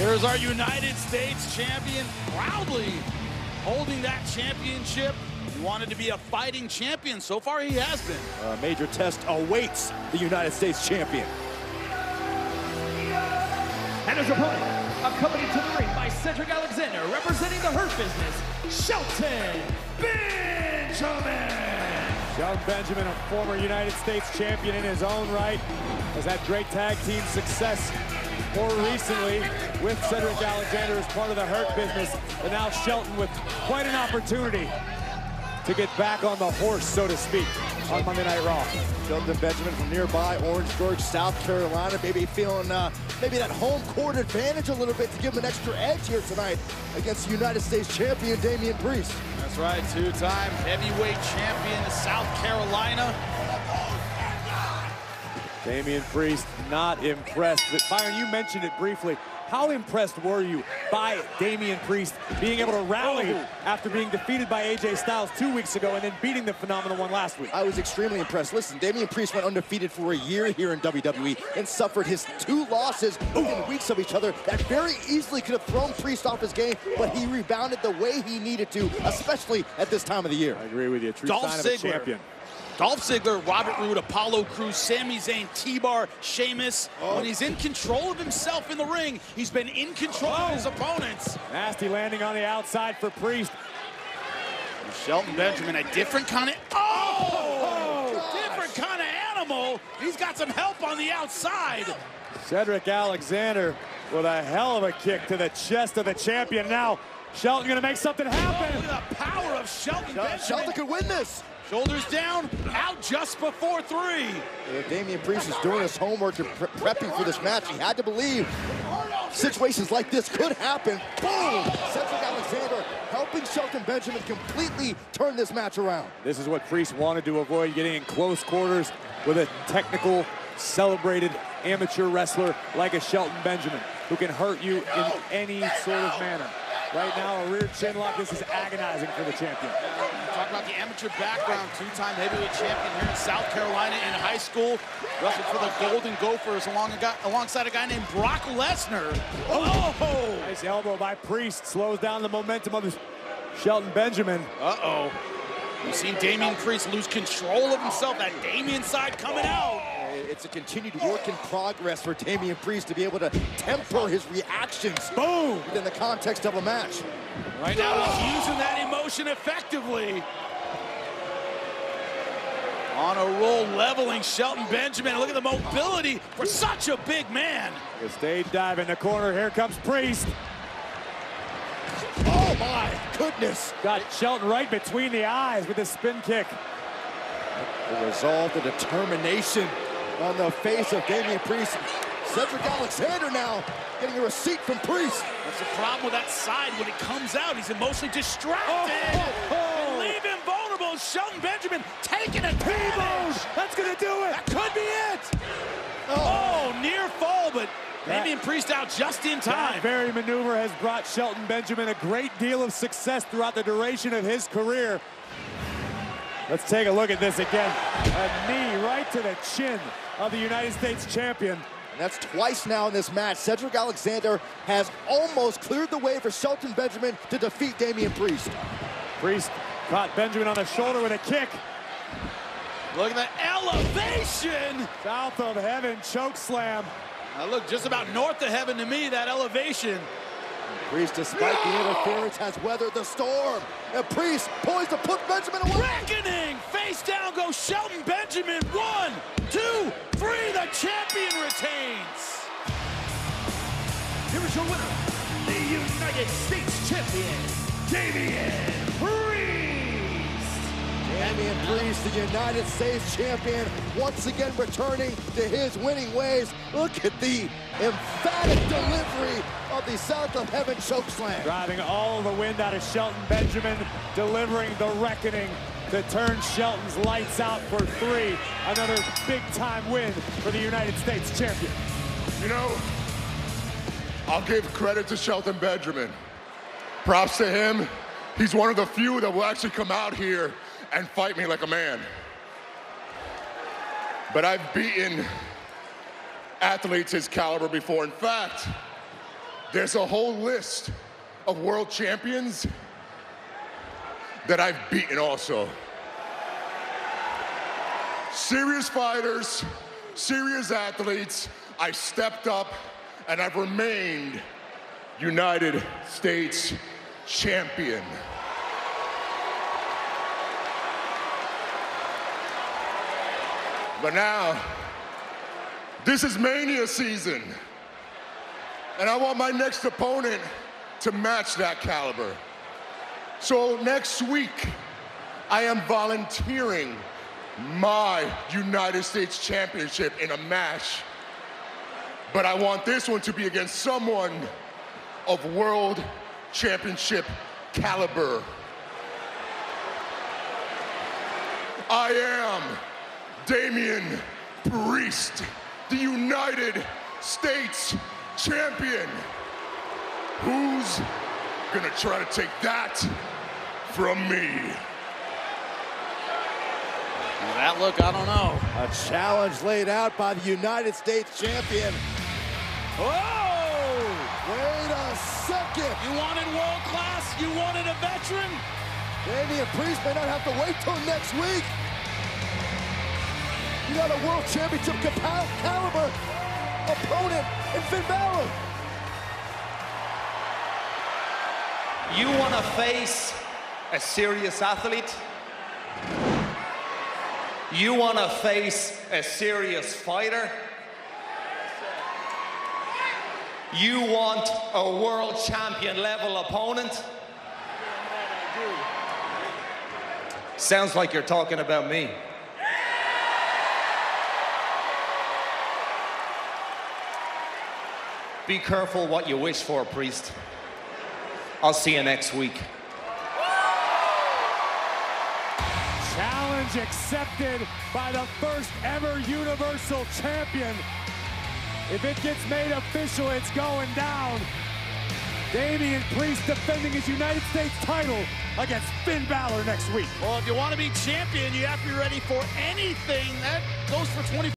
Here's our United States champion proudly holding that championship. He wanted to be a fighting champion. So far, he has been. A major test awaits the United States champion. And his opponent, accompanied to the ring by Cedric Alexander, representing the Hurt Business, Shelton Benjamin. Shelton Benjamin, a former United States champion in his own right, has had great tag team success more recently with Cedric Alexander as part of the Hurt Business, and now Shelton with quite an opportunity to get back on the horse, so to speak, on Monday Night Raw. Shelton Benjamin from nearby Orange Orangeburg, South Carolina, maybe feeling uh, maybe that home court advantage a little bit to give him an extra edge here tonight against the United States champion Damian Priest. That's right, two-time heavyweight champion South Carolina. Damian Priest not impressed. But Byron, you mentioned it briefly. How impressed were you by Damian Priest being able to rally Oh. after being defeated by AJ Styles two weeks ago and then beating the phenomenal one last week? I was extremely impressed. Listen, Damian Priest went undefeated for a year here in WWE and suffered his two losses within weeks of each other that very easily could have thrown Priest off his game, but he rebounded the way he needed to, especially at this time of the year. I agree with you. True Dolph sign of a Ziggler. champion. Dolph Ziggler, Robert Roode, Apollo Crews, Sami Zayn, T-Bar, Sheamus. Oh. When he's in control of himself in the ring, he's been in control of his oh. opponents. Nasty landing on the outside for Priest. Shelton Benjamin, a different kind of oh, oh different kind of animal. He's got some help on the outside. Cedric Alexander with a hell of a kick to the chest of the champion. Now, Shelton gonna make something Oh, happen. look at the power of Shelton Shel- Benjamin. Shelton could win this. Shoulders down, out just before three. Uh, Damian Priest is doing his homework and pre- prepping for this match. He had to believe situations like this could happen. Boom! Cedric Alexander helping Shelton Benjamin completely turn this match around. This is what Priest wanted to avoid, getting in close quarters with a technical, celebrated amateur wrestler like a Shelton Benjamin, who can hurt you in any sort of manner. Right now, a rear chin lock, this is agonizing for the champion. Talk about the amateur background, two-time heavyweight champion here in South Carolina in high school. Wrestled for the Golden Gophers along a guy, alongside a guy named Brock Lesnar. Oh! oh! Nice elbow by Priest, slows down the momentum of Shelton Benjamin. Uh-oh. We've seen Damian Priest lose control of himself. That Damian side coming out. It's a continued work in progress for Damian Priest to be able to temper his reactions Boom! within the context of a match. Right now, he's using that emotion effectively. On a roll, leveling Shelton Benjamin. Look at the mobility for such a big man. The stage dive in the corner. Here comes Priest. Oh my goodness! Got Shelton right between the eyes with a spin kick. The resolve, the determination on the face of Damian Priest. Cedric Alexander now getting a receipt from Priest. That's the problem with that side. When it comes out, he's emotionally distracted. Oh, oh, oh. Leave him vulnerable. Shelton Benjamin taking advantage. That's gonna do it. That could be it. Oh. oh, near fall, but That- Damian Priest out just in time. That very maneuver has brought Shelton Benjamin a great deal of success throughout the duration of his career. Let's take a look at this again. A knee right to the chin of the United States champion. And that's twice now in this match. Cedric Alexander has almost cleared the way for Shelton Benjamin to defeat Damian Priest. Priest caught Benjamin on the shoulder with a kick. Look at that elevation. South of heaven choke slam. Now look just about north of heaven to me, that elevation. Priest, despite the interference, has weathered the storm. And Priest poised to put Benjamin away. Reckoning! Face down goes Shelton Benjamin. One, two, three. The champion retains. Here is your winner, the United States champion, Damian Priest. Damian Priest, the United States champion, once again returning to his winning ways. Look at the emphatic delivery of the South of Heaven chokeslam. Driving all the wind out of Shelton Benjamin, delivering the reckoning to turn Shelton's lights out for three. Another big time win for the United States champion. You know, I'll give credit to Shelton Benjamin. Props to him. He's one of the few that will actually come out here and fight me like a man. But I've beaten athletes his caliber before. In fact, there's a whole list of world champions that I've beaten also. Serious fighters, serious athletes, I stepped up and I've remained United States champion. But now, this is Mania season. And I want my next opponent to match that caliber. So next week, I am volunteering my United States Championship in a match. But I want this one to be against someone of world championship caliber. I am Damian Priest, the United States champion. Who's gonna try to take that from me? That look, I don't know. A challenge laid out by the United States champion. Oh! Wait a second. You wanted world class? You wanted a veteran? Damian Priest may not have to wait till next week. You got a world championship cal- caliber opponent in Finn Balor. You want to face a serious athlete? You want to face a serious fighter? You want a world champion level opponent? Sounds like you're talking about me. Be careful what you wish for, priest. I'll see you next week. Challenge accepted by the first ever Universal Champion. If it gets made official, it's going down. Damian Priest defending his United States title against Finn Balor next week. Well, if you want to be champion, you have to be ready for anything. That goes for 20.